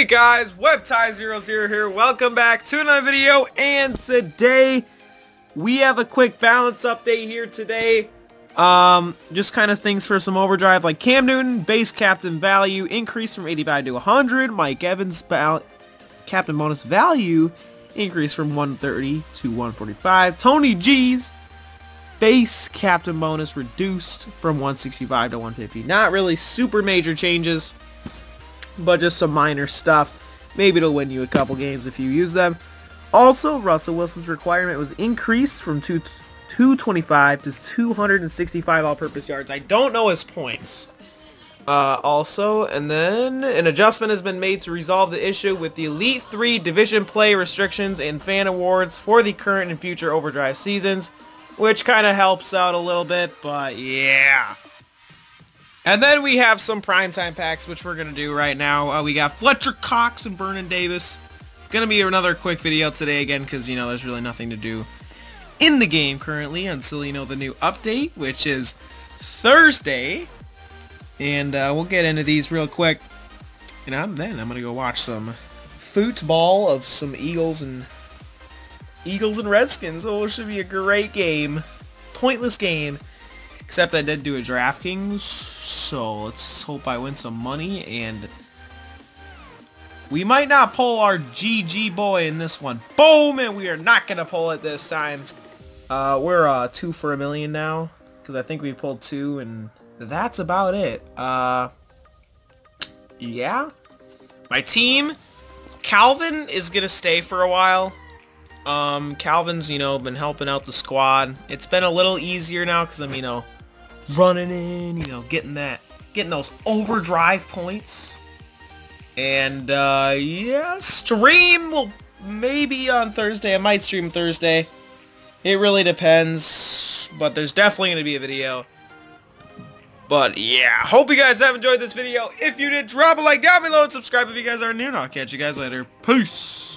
Hey guys, Webty00 here. Welcome back to another video, and today we have a quick balance update here today. Um, just kind of things for some overdrive, like Cam Newton, base captain value increased from 85 to 100. Mike Evans, captain bonus value increased from 130 to 145. Tony G's base captain bonus reduced from 165 to 150. Not really super major changes but just some minor stuff. Maybe it'll win you a couple games if you use them. Also, Russell Wilson's requirement was increased from 225 to 265 all-purpose yards. I don't know his points. Uh, also, and then an adjustment has been made to resolve the issue with the Elite 3 division play restrictions and fan awards for the current and future Overdrive seasons, which kind of helps out a little bit, but yeah. And then we have some primetime packs, which we're going to do right now. Uh, we got Fletcher Cox and Vernon Davis. Going to be another quick video today again, because, you know, there's really nothing to do in the game currently until, you know, the new update, which is Thursday. And uh, we'll get into these real quick. And I'm, then I'm going to go watch some football of some Eagles and Eagles and Redskins. Oh, it should be a great game. Pointless game. Except I did do a DraftKings, so let's hope I win some money, and we might not pull our GG boy in this one. Boom, and we are not going to pull it this time. Uh, we're uh, two for a million now, because I think we pulled two, and that's about it. Uh, yeah. My team, Calvin is going to stay for a while. Um, Calvin's, you know, been helping out the squad. It's been a little easier now because I'm, you know, running in, you know, getting that, getting those overdrive points. And, uh, yeah, stream will maybe on Thursday. I might stream Thursday. It really depends, but there's definitely going to be a video. But yeah, hope you guys have enjoyed this video. If you did, drop a like down below and subscribe if you guys are new. And I'll catch you guys later. Peace.